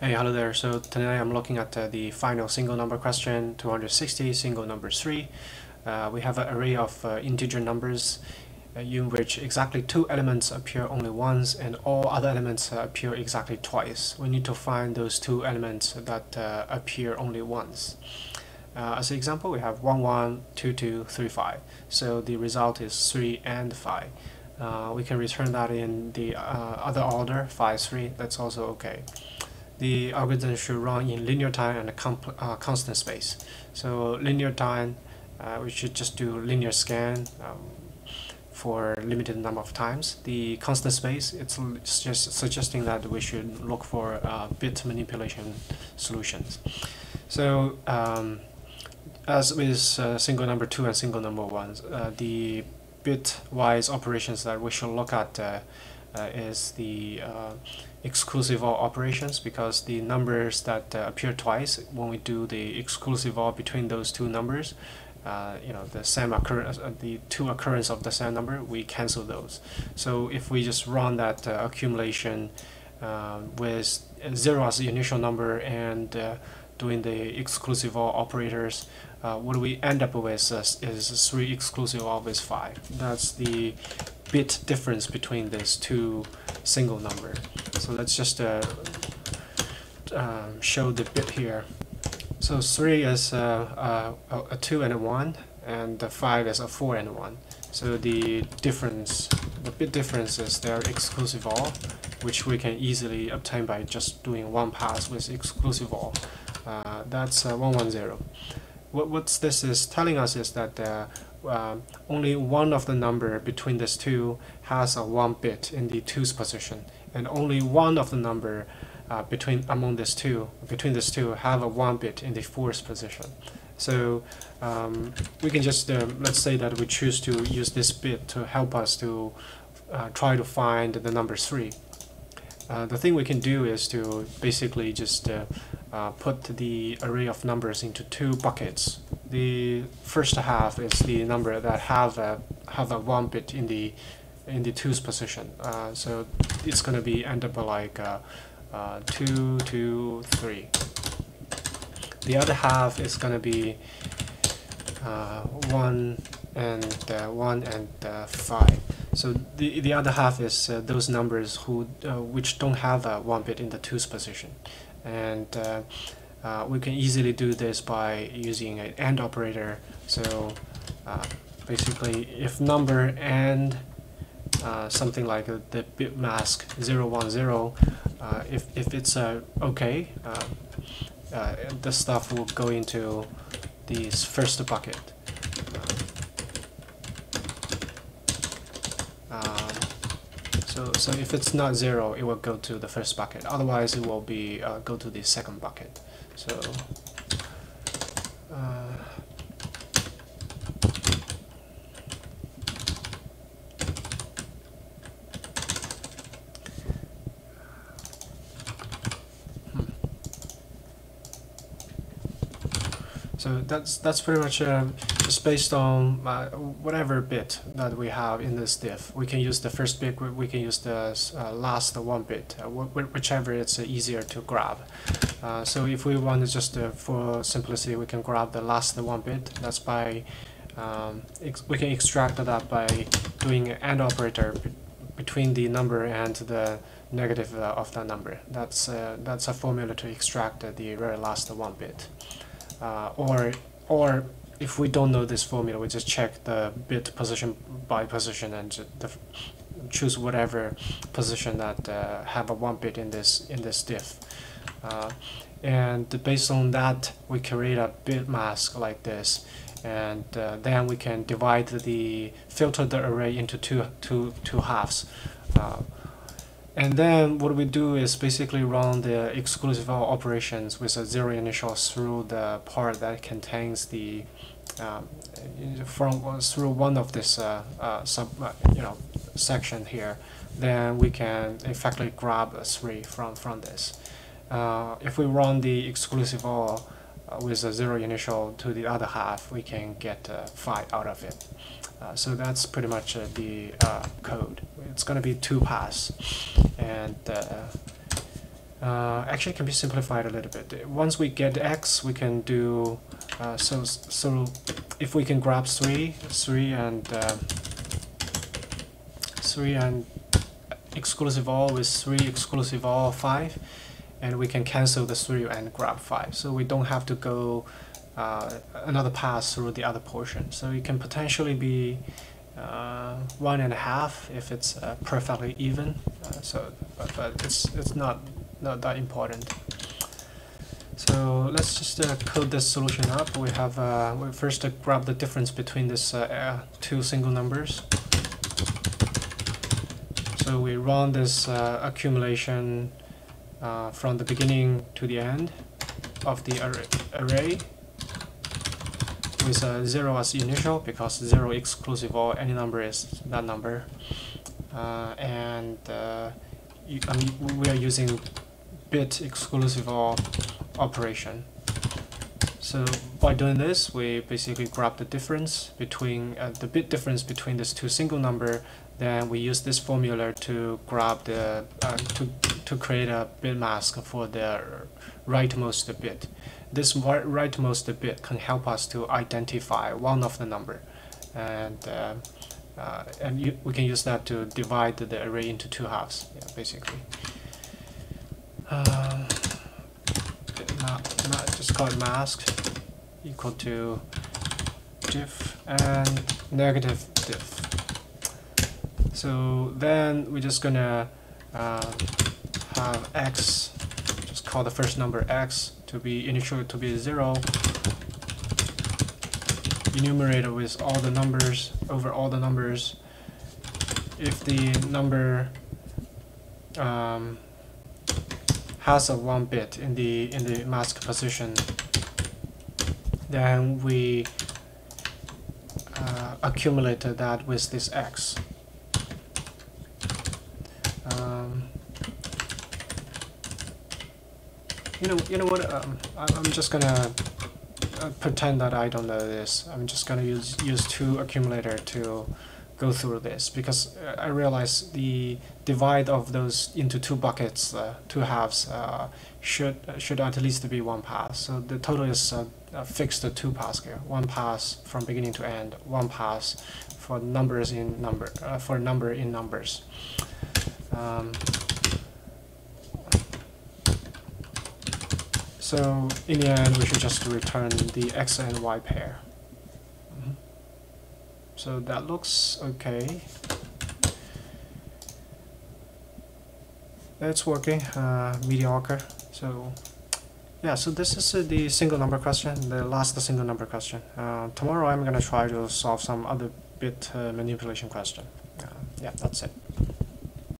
Hey, hello there. So today I'm looking at uh, the final single number question, 260, single number 3. Uh, we have an array of uh, integer numbers uh, in which exactly two elements appear only once and all other elements uh, appear exactly twice. We need to find those two elements that uh, appear only once. as an example, we have 1, 1, 2, 2, 3, 5. So the result is 3 and 5. we can return that in the other order, 5, 3. That's also okay the algorithm should run in linear time and uh, constant space. So linear time, uh, we should just do linear scan um, for limited number of times. The constant space, it's just suggesting that we should look for uh, bit manipulation solutions. So um, as with uh, single number 2 and single number 1, uh, the bit-wise operations that we should look at uh, is the exclusive OR operations because the numbers that uh, appear twice when we do the exclusive OR between those two numbers uh, you know the same occurrence uh, the two occurrence of the same number we cancel those. So if we just run that uh, accumulation um, with zero as the initial number and uh, doing the exclusive OR operators uh, what we end up with is 3 exclusive OR with 5 that's the bit difference between these two single number. So let's just uh, um, show the bit here. So 3 is uh, uh, a 2 and a 1, and the 5 is a 4 and a 1. So the difference, the bit difference is their exclusive OR, which we can easily obtain by just doing one pass with exclusive OR. Uh, that's uh, 110. What, what this is telling us is that uh, uh, only one of the number between these two has a one bit in the twos position, and only one of the number uh, between among these two between these two have a one bit in the fourth position. So um, we can just uh, let's say that we choose to use this bit to help us to uh, try to find the number three. Uh, the thing we can do is to basically just uh, put the array of numbers into two buckets. The first half is the number that have a have a one bit in the in the twos position. Uh, so it's going to be end up like uh, uh, two, two, three. The other half is going to be uh, one and one and five. So the the other half is those numbers who which don't have a one bit in the twos position and uh, uh, we can easily do this by using an AND operator so uh, basically if number and uh, something like the bit mask 010 uh, if, if it's uh, okay the stuff will go into this first bucket So, so if it's not zero, it will go to the first bucket. Otherwise, it will be uh, go to the second bucket. So, uh, So that's that's pretty much uh, just based on uh, whatever bit that we have in this diff. We can use the first bit, we can use the uh, last one bit, uh, whichever it's easier to grab. Uh, so if we want to just, uh, for simplicity, we can grab the last one bit. That's by, um, we can extract that by doing an AND operator between the number and the negative of that number. That's, that's a formula to extract the very last one bit uh, or or if we don't know this formula, we just check the bit position by position and choose whatever position that uh, have a one bit in this in this diff. Uh, and based on that, we create a bit mask like this, and uh, then we can divide the filter the array into two two two halves. Uh, and then what we do is basically run the exclusive operations with a zero initial through the part that contains the um, from through one of this uh, sub you know section here. Then we can effectively grab a three from from this. Uh, if we run the exclusive OR uh, with a zero initial to the other half, we can get uh, five out of it. Uh, so that's pretty much uh, the uh, code. It's going to be two pass, and actually can be simplified a little bit. Once we get x, we can do so. So if we can grab three, three and three and exclusive OR with three exclusive OR five, and we can cancel the three and grab five. So we don't have to go uh, another pass through the other portion. So it can potentially be uh, one and a half if it's uh, perfectly even. Uh, so, but, but it's it's not not that important. So let's just uh, code this solution up. We have uh, we first grab the difference between these two single numbers. So we run this uh, from the beginning to the end of the array, with uh, 0 as initial because 0 exclusive or any number is that number uh, and uh, you, I mean, we are using bit exclusive or operation. So by doing this, we basically grab the difference between uh, the bit difference between these two single number. Then we use this formula to grab the to to create a bit mask for the rightmost bit. This rightmost bit can help us to identify one of the number, and uh, uh, and you, we can use that to divide the array into two halves. Yeah, basically. Uh, just call it mask equal to diff and negative diff. So then we're just gonna uh, have x, just call the first number x to be initial to be zero, enumerated with all the numbers over all the numbers. If the number um, has a one bit in the in the mask position, then we uh, accumulated that with this x. Um, you know, you know what? Um, I'm just gonna uh, pretend that I don't know this. I'm just gonna use use two accumulator to go through this because uh, I realize the divide of those into two buckets, uh, two halves, uh, should should at least be one pass. So the total is uh, fixed two pass here. One pass from beginning to end. One pass for numbers in number uh, for number in numbers. Um, so in the end, we should just return the x and y pair. So that looks okay. It's working, uh, mediocre. So yeah, so this is uh, the single number question, the last single number question. Uh, tomorrow I'm gonna try to solve some other bit uh, manipulation question. Uh, yeah, that's it.